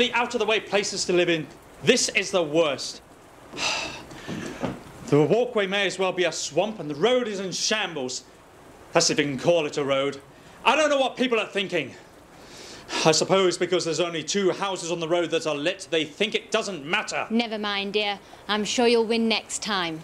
beastly, out-of-the-way places to live in. This is the worst. the walkway may as well be a swamp, and the road is in shambles. That's if you can call it a road. I don't know what people are thinking. I suppose because there's only two houses on the road that are lit, they think it doesn't matter. Never mind, dear. I'm sure you'll win next time.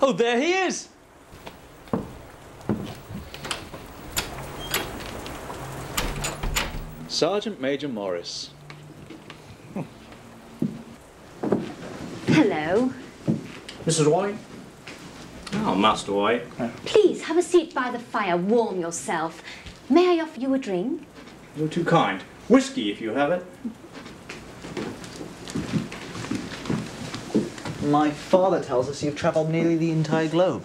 Oh, there he is! Sergeant Major Morris. Hello. Mrs. White? Oh, Master White. Please have a seat by the fire. Warm yourself. May I offer you a drink? You're too kind. Whiskey, if you have it. My father tells us you've travelled nearly the entire globe.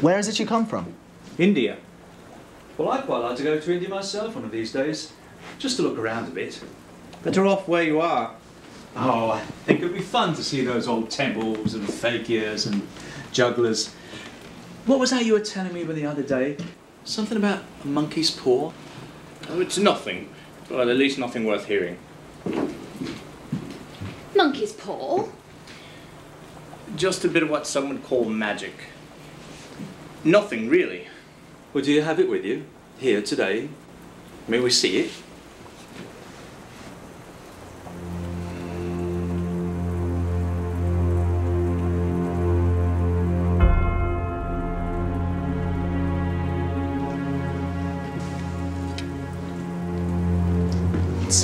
Where is it you come from? India. Well, I'd quite like to go to India myself one of these days, just to look around a bit. Better off where you are. Oh, I think it'd be fun to see those old temples and fakirs and jugglers. What was that you were telling me the other day? Something about a monkey's paw? Oh, it's nothing. Well, at least nothing worth hearing. Monkey's paw? Just a bit of what some would call magic. Nothing, really. Well, do you have it with you here today? May we see it?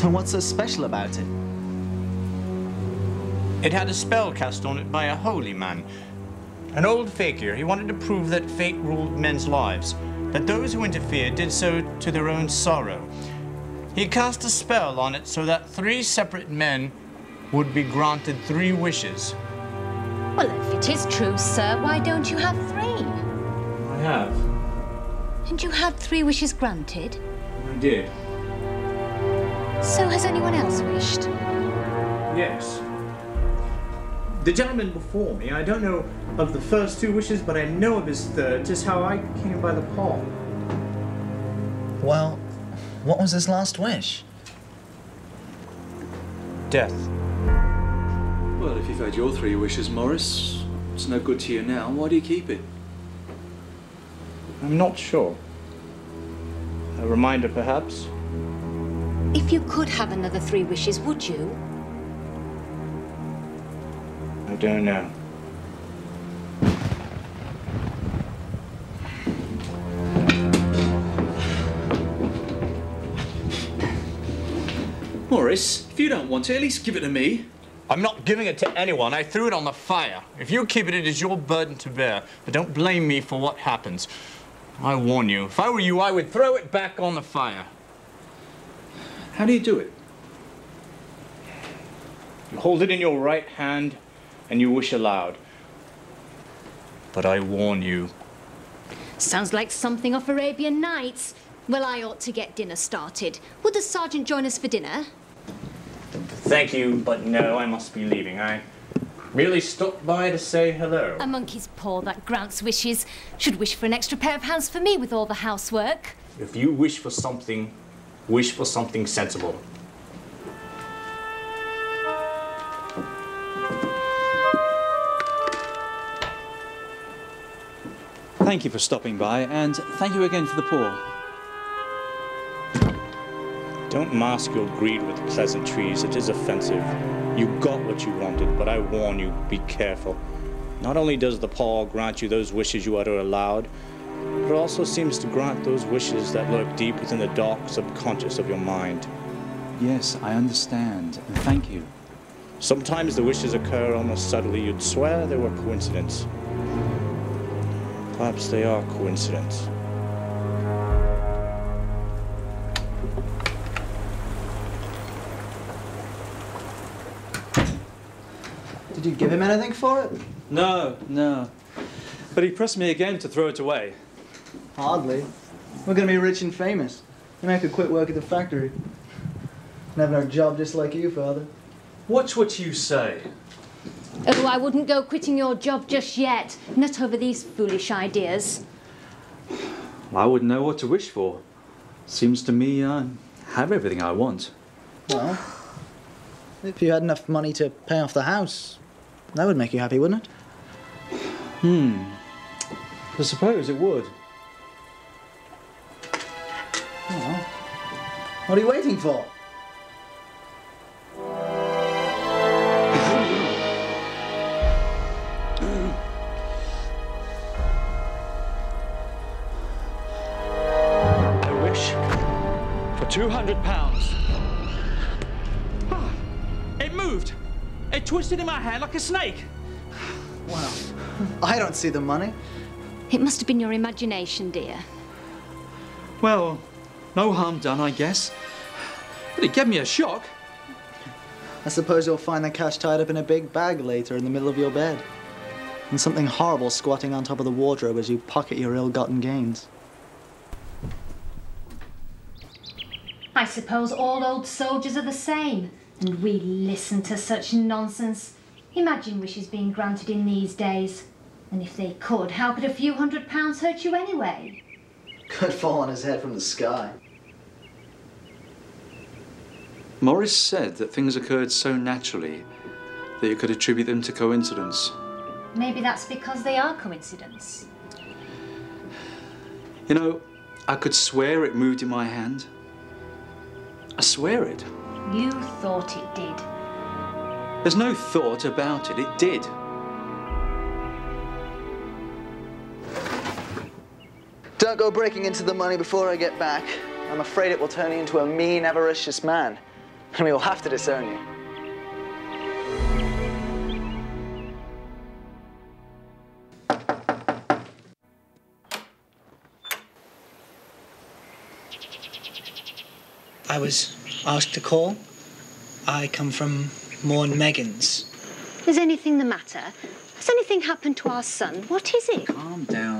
So what's so special about it? It had a spell cast on it by a holy man. An old fakir. He wanted to prove that fate ruled men's lives, that those who interfered did so to their own sorrow. He cast a spell on it so that three separate men would be granted three wishes. Well, if it is true, sir, why don't you have three? I have. And you had three wishes granted? I did. So has anyone else wished? Yes. The gentleman before me, I don't know of the first two wishes, but I know of his third, just how I came by the paw. Well, what was his last wish? Death. Well, if you've had your three wishes, Morris, it's no good to you now. Why do you keep it? I'm not sure. A reminder, perhaps? If you could have another three wishes, would you? I don't know. Morris, if you don't want it, at least give it to me. I'm not giving it to anyone. I threw it on the fire. If you keep it, it is your burden to bear. But don't blame me for what happens. I warn you, if I were you, I would throw it back on the fire. How do you do it? You hold it in your right hand and you wish aloud. But I warn you, Sounds like something off Arabian Nights. Well, I ought to get dinner started. Would the sergeant join us for dinner? Thank you, but no, I must be leaving. I merely stopped by to say hello. A monkey's paw that grants wishes. Should wish for an extra pair of hands for me with all the housework. If you wish for something, wish for something sensible. Thank you for stopping by, and thank you again for the paw. Don't mask your greed with pleasantries. It is offensive. You got what you wanted, but I warn you, be careful. Not only does the paw grant you those wishes you utter aloud, but it also seems to grant those wishes that lurk deep within the dark subconscious of your mind. Yes, I understand, and thank you. Sometimes the wishes occur almost subtly. You'd swear they were coincidence. Perhaps they are coincidence. Did you give him anything for it? No, no. But he pressed me again to throw it away. Hardly. We're gonna be rich and famous. And I could quit work at the factory. And have our job just like you, father. Watch what you say. Oh, I wouldn't go quitting your job just yet. Not over these foolish ideas. I wouldn't know what to wish for. Seems to me I have everything I want. Well, if you had enough money to pay off the house, that would make you happy, wouldn't it? Hmm. I suppose it would. What are you waiting for? I wish for two hundred pounds. Ah, It moved. It twisted in my hand like a snake. Well, I don't see the money. It must have been your imagination, dear. Well, no harm done, I guess. But it gave me a shock. I suppose you'll find the cash tied up in a big bag later in the middle of your bed. And something horrible squatting on top of the wardrobe as you pocket your ill-gotten gains. I suppose all old soldiers are the same, and we listen to such nonsense. Imagine wishes being granted in these days. And if they could, how could a few hundred pounds hurt you anyway? Could fall on his head from the sky. Morris said that things occurred so naturally that you could attribute them to coincidence. Maybe that's because they are coincidence. You know, I could swear it moved in my hand. I swear it. You thought it did. There's no thought about it. It did. Don't go breaking into the money before I get back. I'm afraid it will turn you into a mean, avaricious man. And we will have to disown you. I was asked to call. I come from Maw and Meggins. Is anything the matter? Has anything happened to our son? What is it? Calm down now.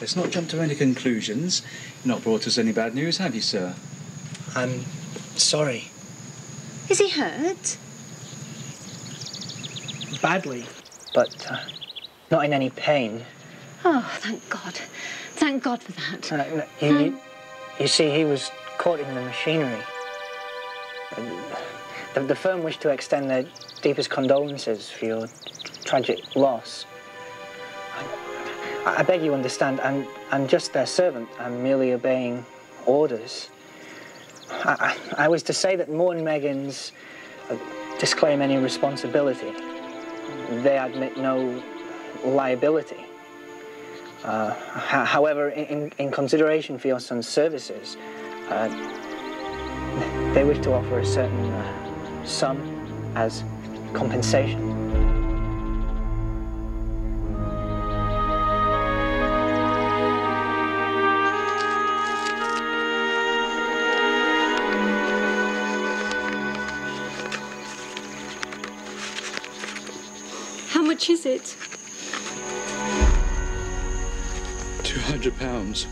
Let's not jump to any conclusions. You've not brought us any bad news, have you, sir? I'm sorry. Is he hurt? Badly, but uh, not in any pain. Oh, thank God. Thank God for that. Uh, no, you, you, you see, he was caught in the machinery. The, the firm wished to extend their deepest condolences for your tragic loss. I, I beg you understand, I'm, I'm just their servant. I'm merely obeying orders. I, I, I was to say that Maw and Meggins uh, disclaim any responsibility. They admit no liability. Uh, ho- however, in, in consideration for your son's services, uh, they wish to offer a certain uh, sum as compensation. Much is it? Two hundred pounds.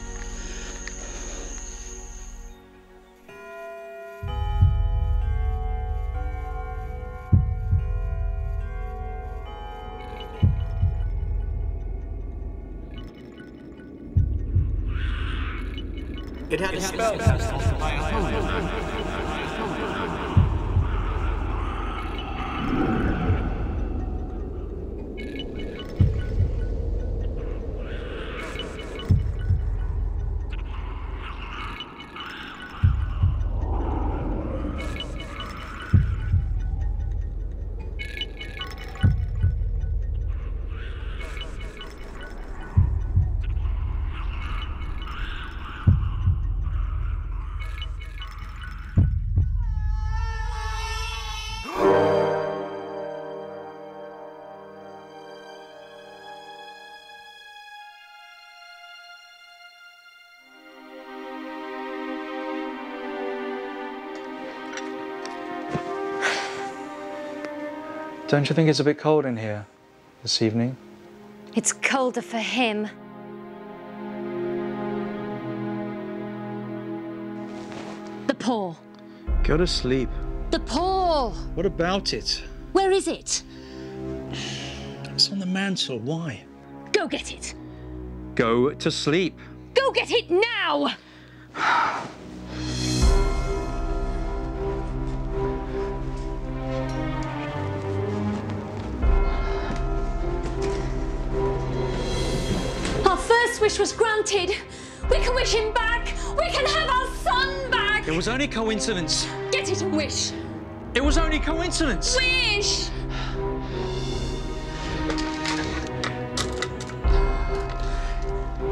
It had a spell it a holy Don't you think it's a bit cold in here this evening? It's colder for him. The paw. Go to sleep. The paw. What about it? Where is it? It's on the mantel. Why? Go get it. Go to sleep. Go get it now! wish was granted. We can wish him back. We can have our son back. It was only coincidence. Get it and wish. It was only coincidence. Wish.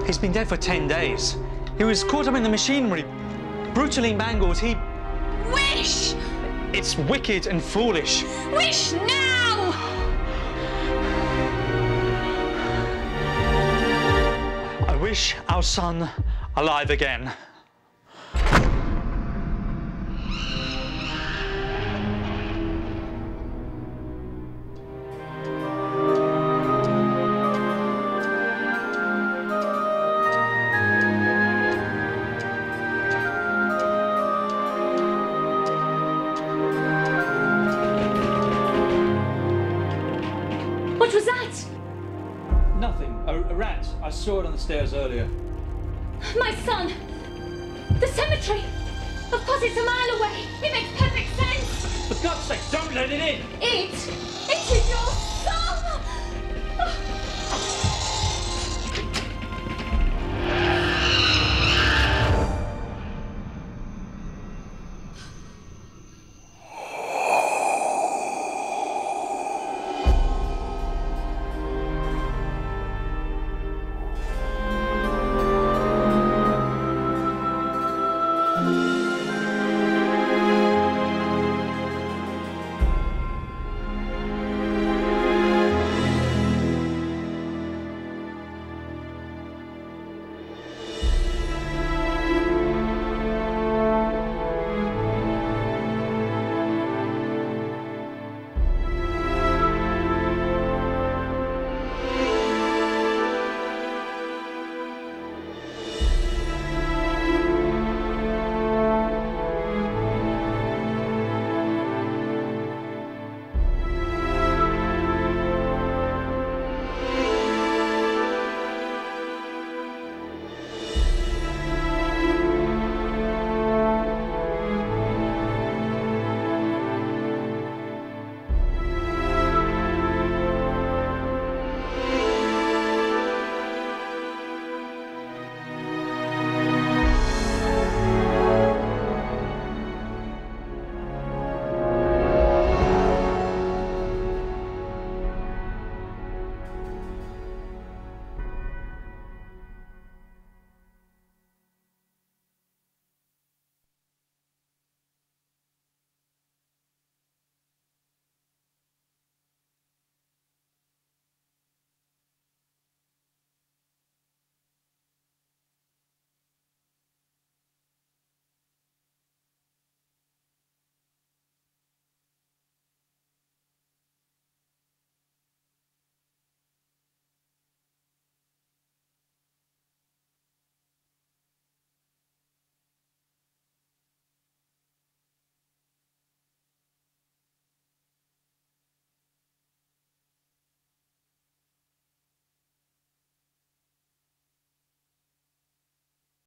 He's been dead for 10 days. He was caught up in the machinery, brutally mangled. He. Wish. It's wicked and foolish. Wish now. Wish our son alive again. Saw it on the stairs earlier. My son. The cemetery. Of course, it's a mile away. It makes perfect sense. For God's sake, don't let it in! It. It is your